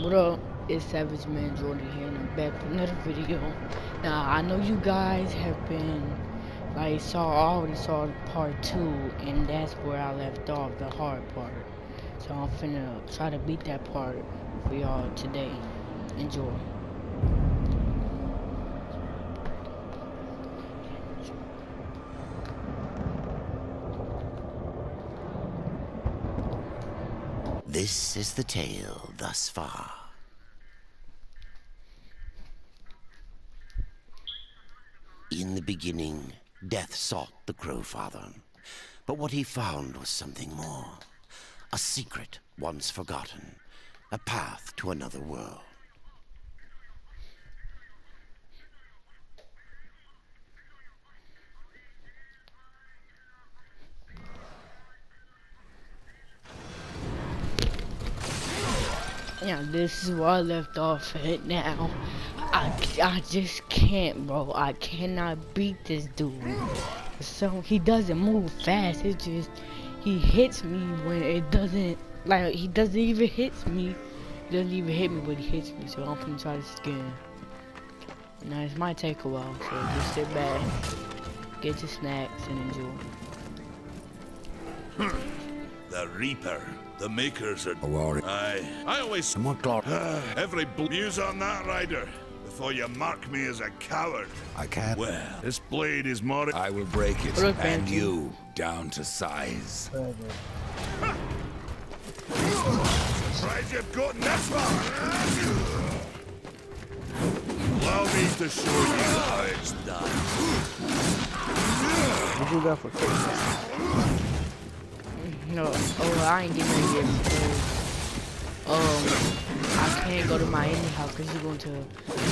What up? It's Savage Man Jordan here and I'm back with another video. Now I know you guys have been like saw already saw part two and that's where I left off, the hard part. So I'm finna try to beat that part for y'all today. Enjoy. This is the tale thus far. In the beginning, death sought the Crowfather. But what he found was something more. A secret once forgotten. A path to another world. Yeah, this is where I left off at now. I, I just can't, bro. I cannot beat this dude. So he doesn't move fast. It just he hits me when it doesn't like he doesn't even hit me. He doesn't even hit me, but he hits me. So I'm gonna try this again. Now it might take a while, so just sit back, get your snacks, and enjoy. The Reaper. The makers are. A warrior. Aye. I always. Somewhat ah, glory. Every bl- muse on that rider before you mark me as a coward. I can't. Well, this blade is more. I will break it, What and Anthony? you down to size. Surprised you've gotten this far. Allow me to show you how it's done. What you got for Christmas? No, oh, I ain't getting ready yet because um I can't go to my indie house because he's going to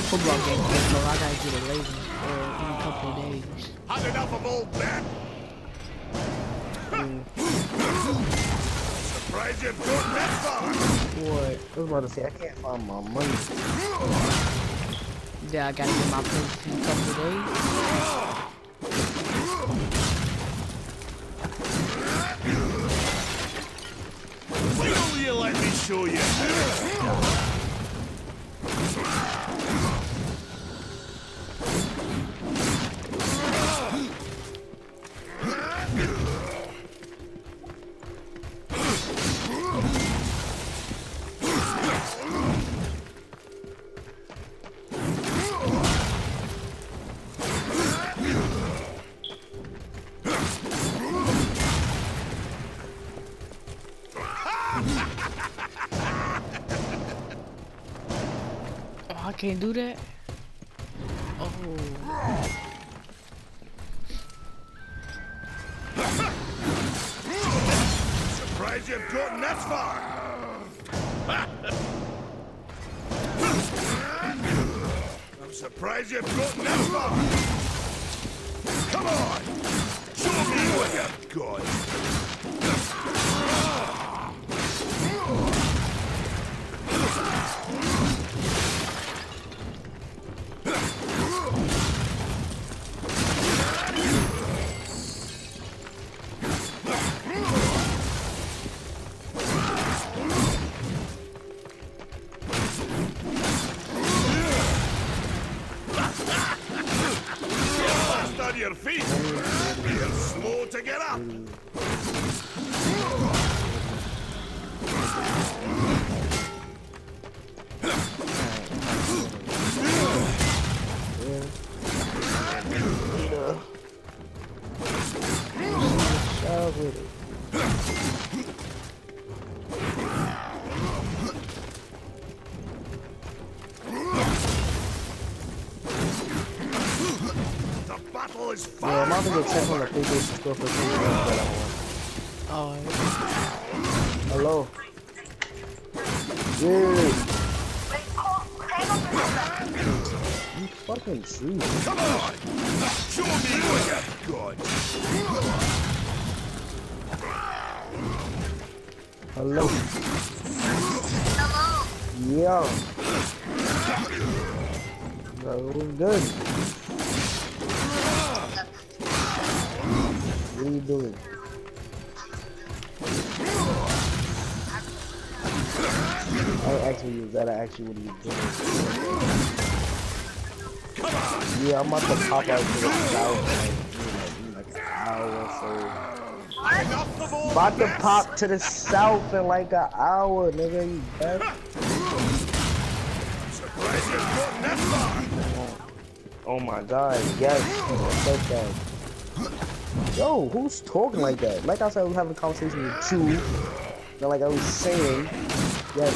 football game, so I gotta get it later or in a couple of days. Had enough of old Ben. Surprised you've gotten this far. What? I was about to say, I can't find my money. Yeah, I gotta get my place in a couple of days. You let can't do that. Oh, Surprised you've gotten this far. I'm surprised you've gotten this far. Come on, show me what you've got. Check on the PlayStation store for something that I want. oh, Hello? Yeah. You fucking tree. Come on! Show me what you've got! Hello? Yeah. That was good. Are you doing? I, me is that actually what he's doing. Yeah, I'm about to pop out to the south in like, like an hour or so. About to pop to the south in like an hour, nigga. You that far. Oh my god, yes. So. Yo, who's talking like that? Like I said, I was having a conversation with. Not like I was saying. Yes.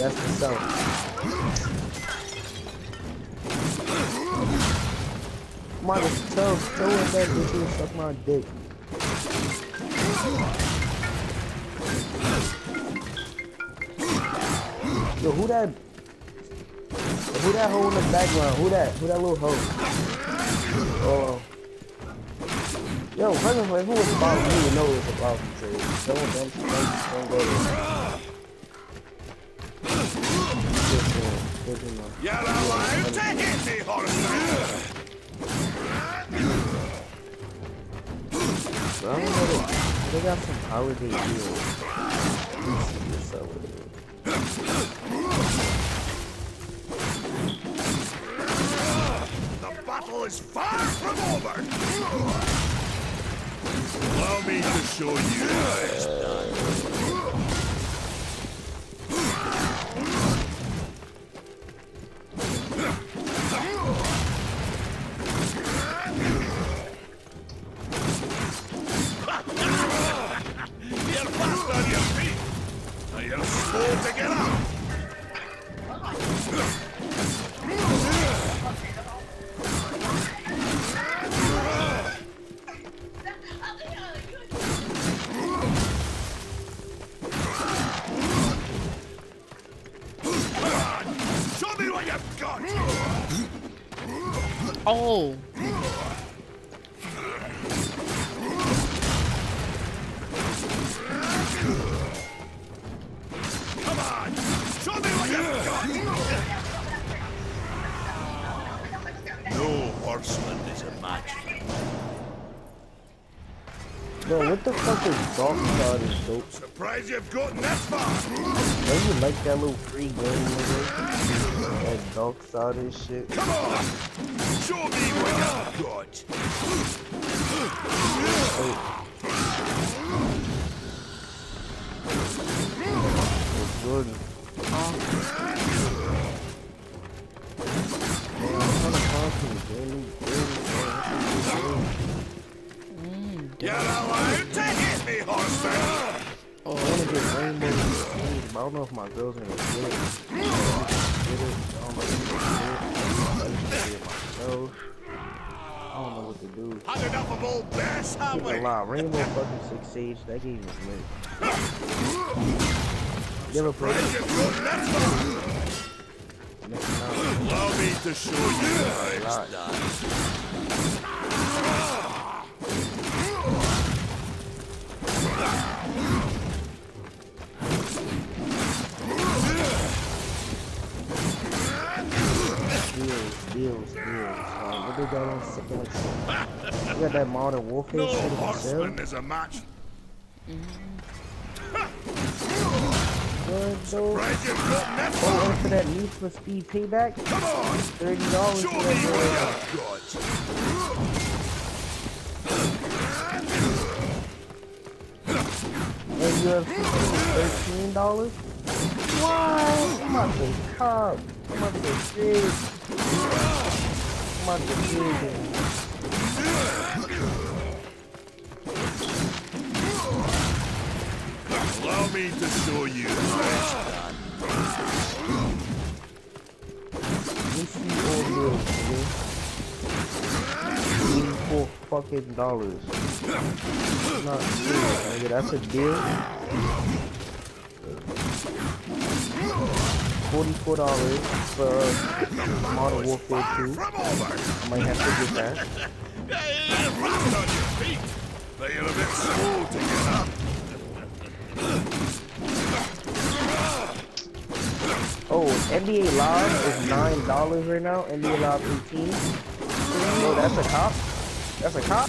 That's the sound. Just tell, tell her that bitch you suck my dick. Yo, who that? Who that hoe in the background? Who that? Who that little hoe? Oh. Yo, first of it was about you know it's about me. So don't, don't, go there. Just, uh, just, you know. You're allowed to hit me, horseman. But I don't know. They, got some holiday deals. It. The battle is far from over. Allow me to show you done. You're fast on your feet. Now You're to get up. Bro, what the fuck is Dark Side is dope? Surprised you've gotten this far. Don't you like that little free game, nigga? That Dark Side and shit. Come on. Show me what you've got. It's good. Oh, Man, I'm trying to find some daily Oh, things, You're allowed to hit me, horseman. I wanna get rainbow I don't know if my girl's gonna get it. I don't know if she's gonna get get it myself. I don't know what to do. Had enough of all this, have we? it. Rainbow fucking Six Siege, that game is lit. You ever? Allow me to show you how Lot. it's done. Deals, deals, deals. Uh, what they got on something like that? You got that Modern Warfare No shit on horseman is a match. Good, though. Surprised you've gotten this Oh, for that Need for Speed Payback, Come on. thirty dollars Show me what you've got. And UFC thirteen dollars. What? I'm about to cop. I'm about to get big. I'm about to get big. Allow me to show you all meals, nigga. Eighty-four fucking dollars. Not serious, nigga. That's a deal. Forty-four dollars for uh, Modern Warfare 2. I might have to get that. Slow to get up. Oh, NBA Live is nine dollars right now. NBA Live eighteen. Oh, that's a cop. That's a cop.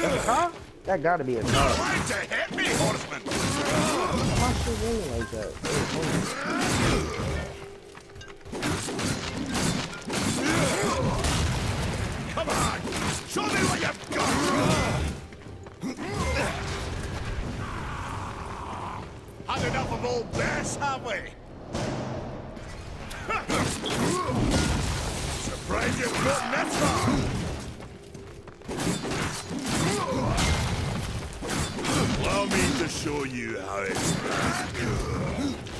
That's a cop. That gotta be a cop. Trying to hit me, horseman. Shit it raining like that? Come on! Show me what you've got! Had enough of old Bess, have we? Surprised far! Allow me to show you how it's done.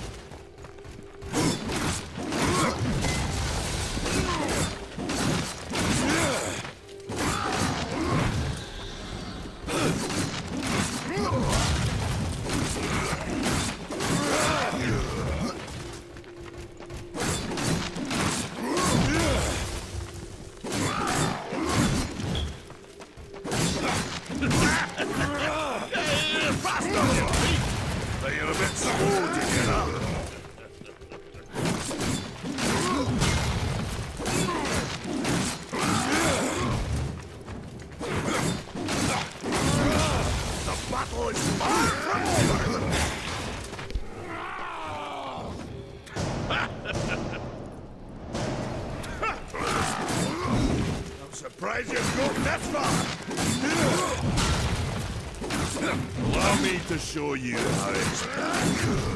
Show you how it's done.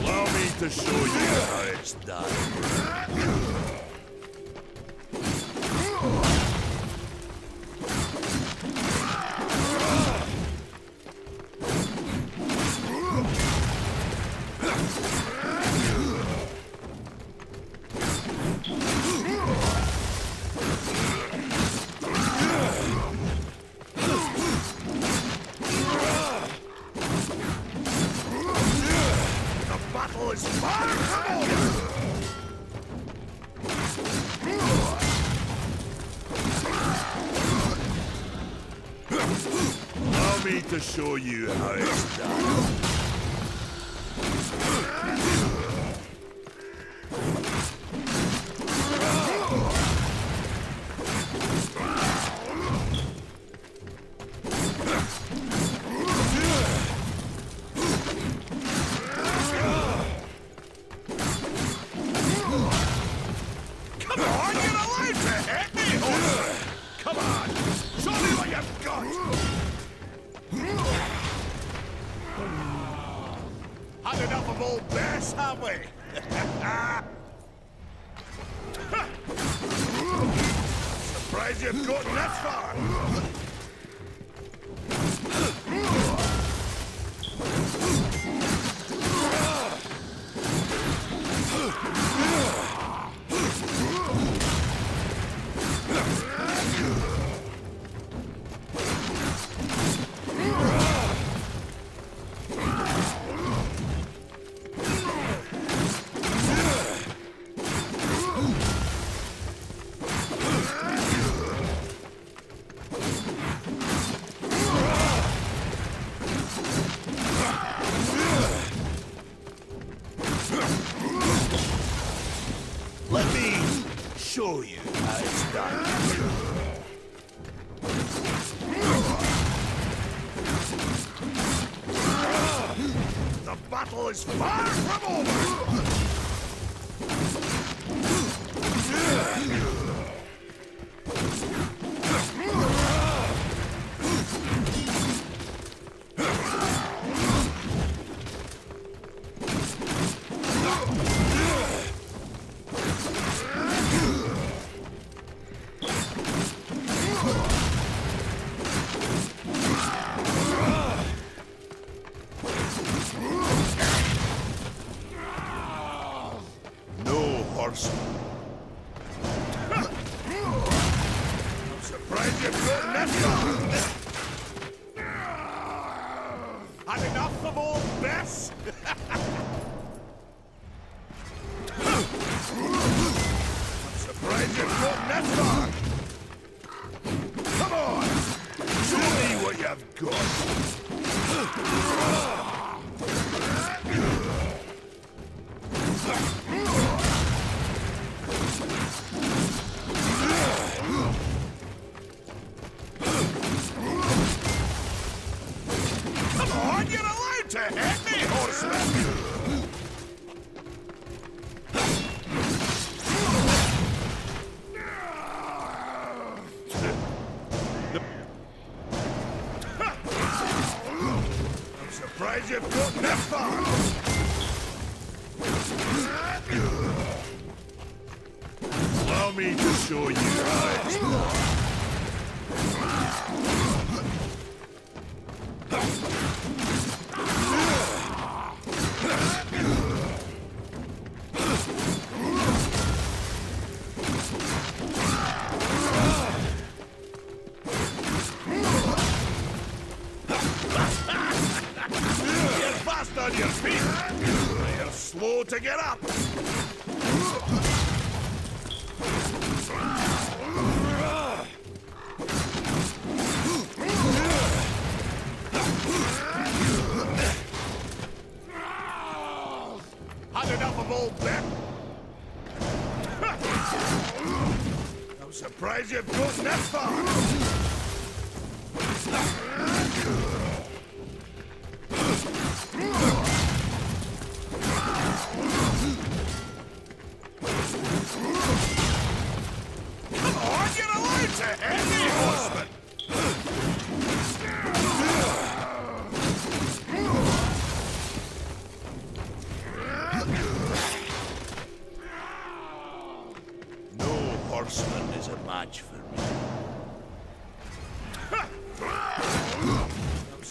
Allow me to show you how it's done. Show you how it's show you how it's done. The battle is far from over! You've got. to get up!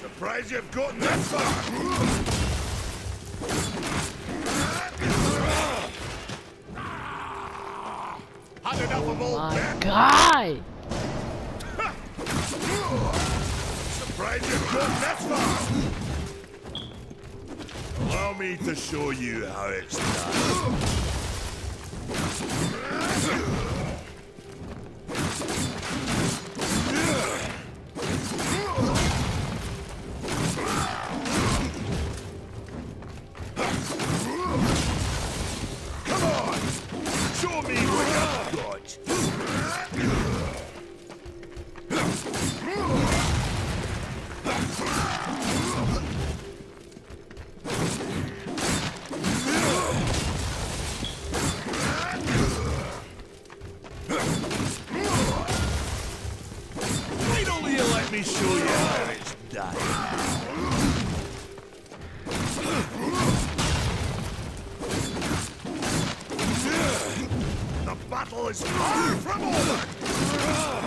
Surprised you've gotten that far! Had enough of all that! guy! Surprised you've gotten that far! Allow me to show you how it's done. was far from over!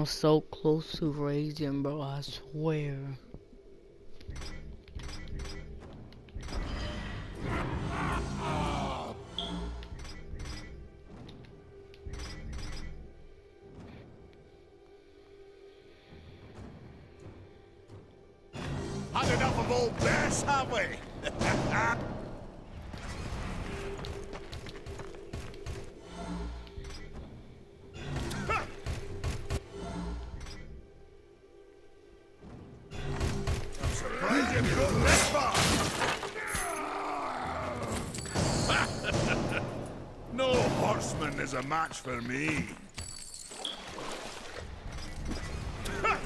sound so close to raising, bro. I swear. for me. I'm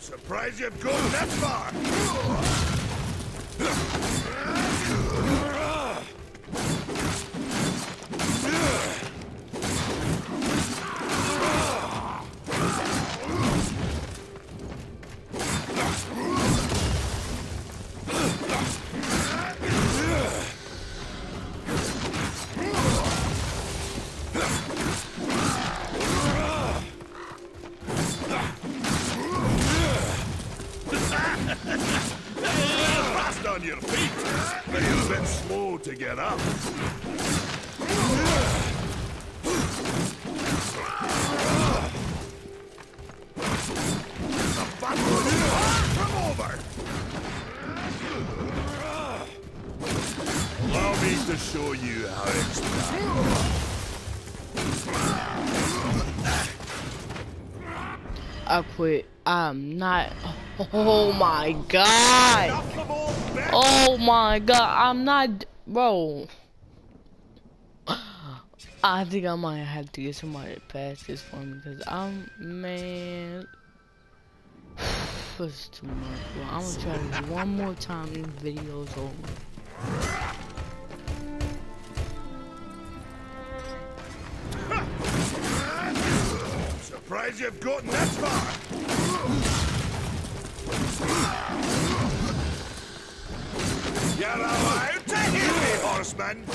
surprised you've gone that far. I quit. I'm not. Oh my god. Oh my god. I'm not. Bro. I think I might have to get somebody to pass this for me because I'm. Man. It's too much, bro. I'm gonna try this one more time. This video's over. Surprised you've gotten this far! You're allowed to hit me, horseman!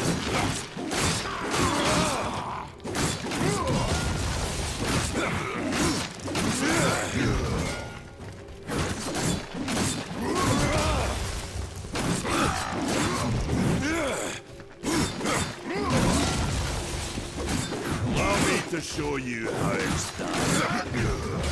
To show you how it's done.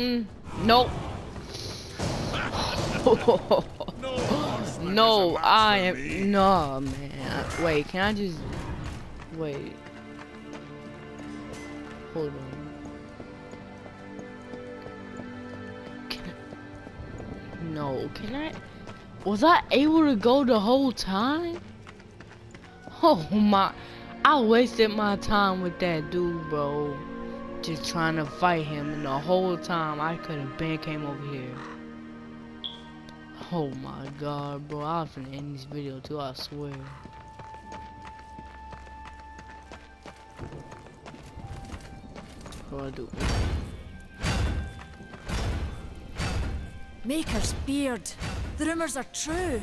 Mm. No, no, I am. No, man. Wait, can I just. Wait. Hold on. No, can I? Was I able to go the whole time? Oh my. I wasted my time with that dude, bro. Just trying to fight him, and the whole time I could have been came over here. Oh my god, bro. I'm finna end this video too, I swear. What I do? Maker's beard. The rumors are true.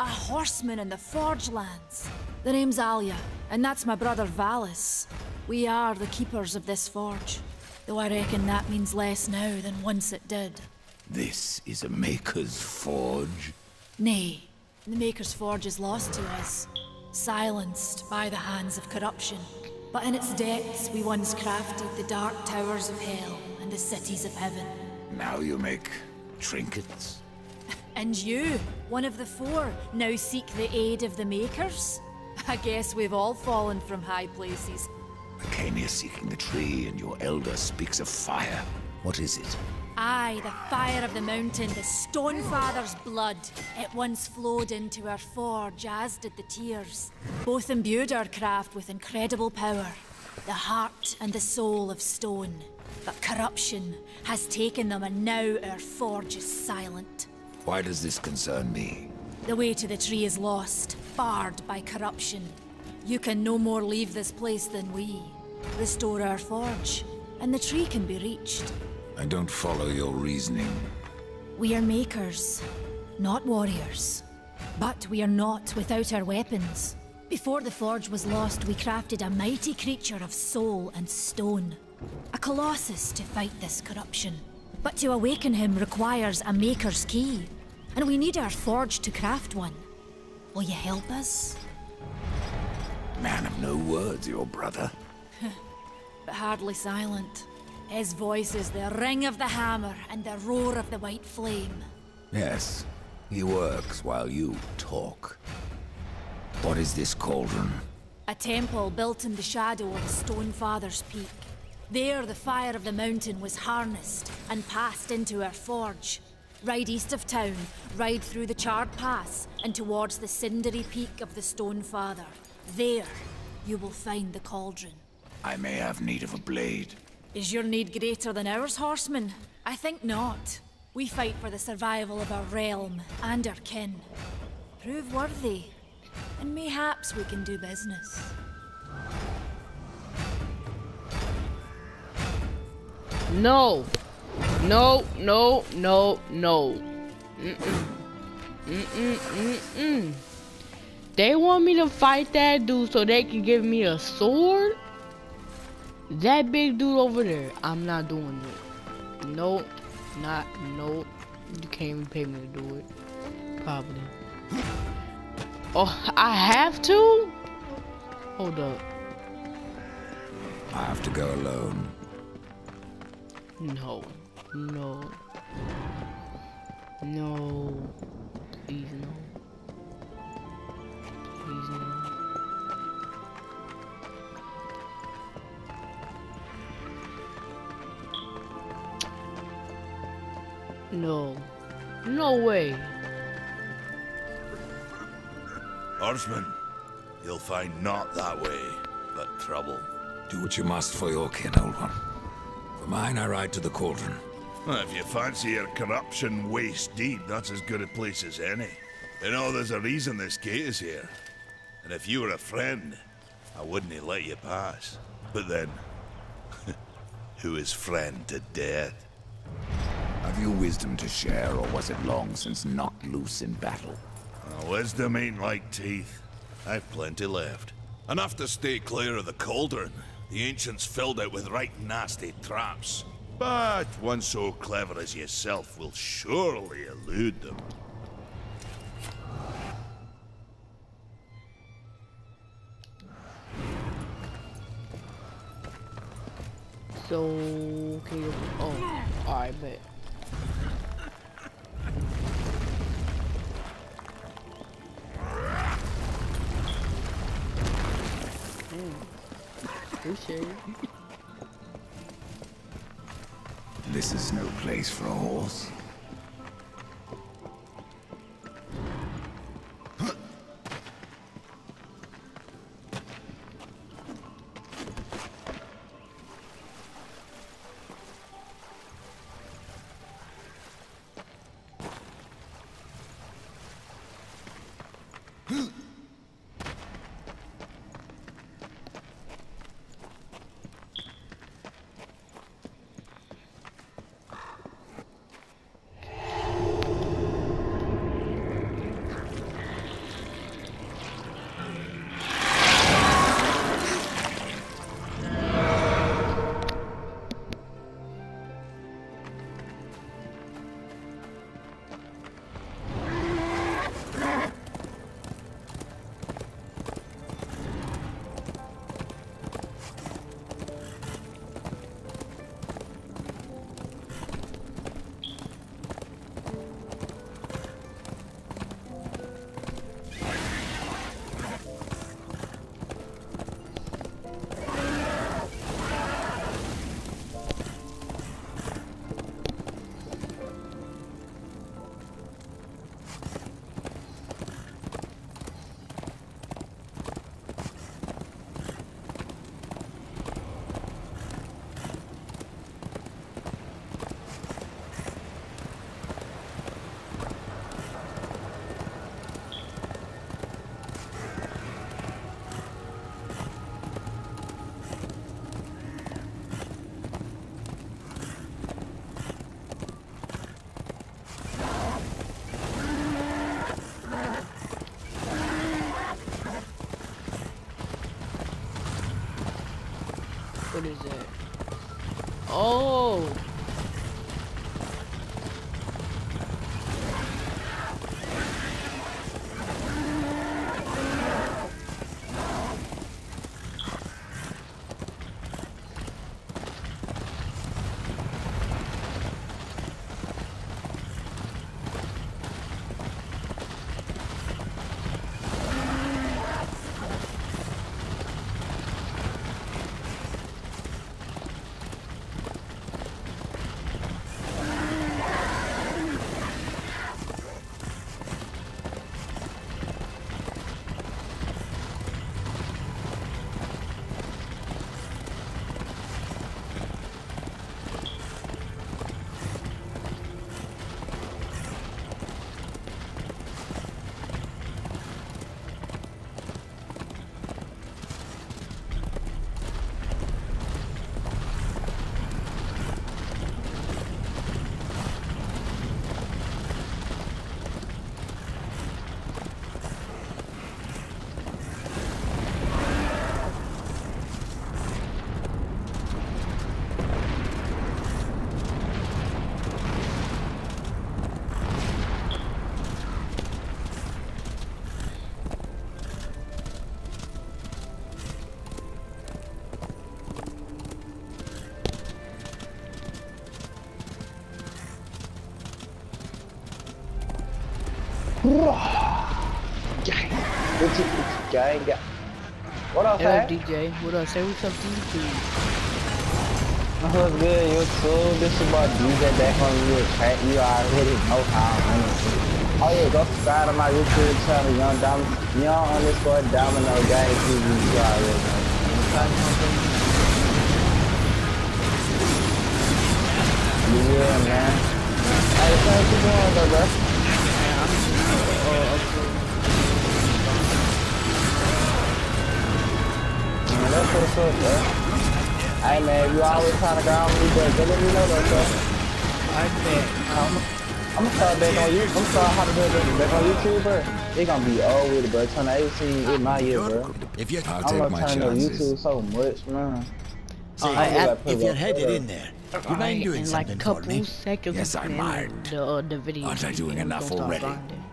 A horseman in the Forge lands. The name's Alya, and that's my brother Valus. We are the keepers of this forge. Though I reckon that means less now than once it did. This is a maker's forge. Nay, the Maker's Forge is lost to us, silenced by the hands of corruption. But in its depths, we once crafted the dark towers of hell and the cities of heaven. Now you make trinkets. And you, one of the four, now seek the aid of the Makers? I guess we've all fallen from high places. I came here seeking the tree, and your elder speaks of fire. What is it? Aye, the fire of the mountain, the Stonefather's blood. It once flowed into our forge, as did the tears. Both imbued our craft with incredible power, the heart and the soul of stone. But corruption has taken them, and now our forge is silent. Why does this concern me? The way to the tree is lost, barred by corruption. You can no more leave this place than we. Restore our forge, and the tree can be reached. I don't follow your reasoning. We are makers, not warriors. But we are not without our weapons. Before the forge was lost, we crafted a mighty creature of soul and stone. A colossus to fight this corruption. But to awaken him requires a maker's key. And we need our forge to craft one. Will you help us? Man of no words, your brother. But hardly silent. His voice is the ring of the hammer and the roar of the white flame. Yes, he works while you talk. What is this cauldron? A temple built in the shadow of Stonefather's Peak. There, the fire of the mountain was harnessed and passed into our forge. Ride east of town, ride through the charred pass, and towards the cindery peak of the Stone Father. There, you will find the cauldron. I may have need of a blade. Is your need greater than ours, horsemen? I think not. We fight for the survival of our realm and our kin. Prove worthy, and mayhaps we can do business. No. No, no, no, no. Mm-mm. Mm-mm, mm-mm. They want me to fight that dude so they can give me a sword? That big dude over there, I'm not doing it. Nope, not, nope. You can't even pay me to do it. Probably. Oh, I have to? Hold up. I have to go alone. No. No. No. Please no. Please no. No. No way. Horseman, you'll find not that way, but trouble. Do what you must for your kin, old one. For mine, I ride to the cauldron. Well, if you fancy your corruption waist deep, that's as good a place as any. You know, there's a reason this gate is here. And if you were a friend, I wouldn't let you pass. But then, who is friend to death? Have you wisdom to share, or was it long since knocked loose in battle? Well, wisdom ain't like teeth. I've plenty left. Enough to stay clear of the cauldron. The ancients filled it with right nasty traps. But one so clever as yourself will surely elude them. So, can you? Oh, alright, bet. This is no place for a horse. Gang. What's it? Gang. gang. What up, Hey, man? DJ. What up? Say what's up to YouTube. What's good, YouTube? This is my DJ back on you. Chat. You already know how I'm doing. Oh yeah, go subscribe to my YouTube channel, Young Dom, Young underscore Domino Gang TV. You already know. Yeah, man. Hey, so what you doing, though, bro? That's what's up, bro. Hey, man, you always trying to ground me, but just let me know, though, bro. I bet. I'm, I'm gonna start back on YouTube. I'm gonna start how to do it back on YouTube, bro. It gonna be old with it, bro. 2018 in my year, bro. If you, I'll I'm take gonna my turn to. YouTube so much, man. Say, I- I- if you're headed in there, you mind Alright, doing in like something couple for me? seconds. Yes, I man, mind. The, uh, the video. Aren't I doing enough already?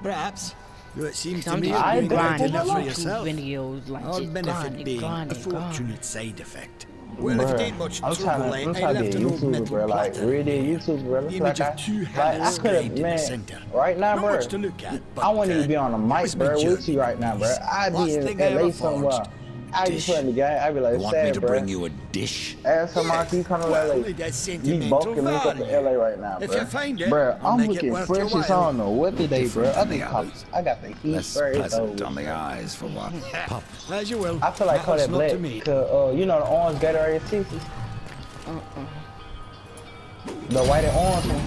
Perhaps. Though it seems to me I you're be doing quite definitely grinding enough for yourself. videos like Our just benefit grinding, being a grinding, grinding. fortunate side effect. Well, if it Bruh, ain't much I'm trouble, trying to, I, I'm I trying left be a an old metal bro. Like, platter. really a YouTuber, bro. The Like, image I, of two like, I handles could have, in the man, center. right now, Not bro. much to look at, but I wouldn't uh, even be on the that mic, was bro, with journey, you right now, bro. I'd Last be in thing I ever LA somewhere. Forged. I'd be Dish. playing the game. I'd be like, You want me to bro. bring you a dish? Ask somebody if you come to Well, LA. it has You sentimental both can link up to. LA right now, If bro. you find it, bro, I'll I'm make looking worth your fresh as I while. don't know what today, bro. Different I think others. I got the heat, Less bro. Pleasant on the eyes, for one. As you will. I feel like Matters Kodak not Black, to me. cause, uh, you know the orange Gatorade Sixes? Uh-uh. The white and orange one.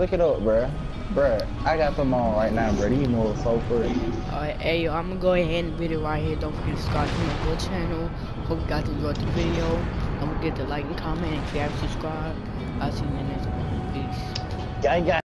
Look it up, bruh. Bruh, I got them on right now, bruh. These moves so pretty. Alright, hey, yo, I'm gonna go ahead and end the video right here. Don't forget to subscribe to my little channel. Hope you guys enjoyed the video. Don't forget to like and comment if you haven't subscribed. I'll see you in the next one. Peace. Gang, gang.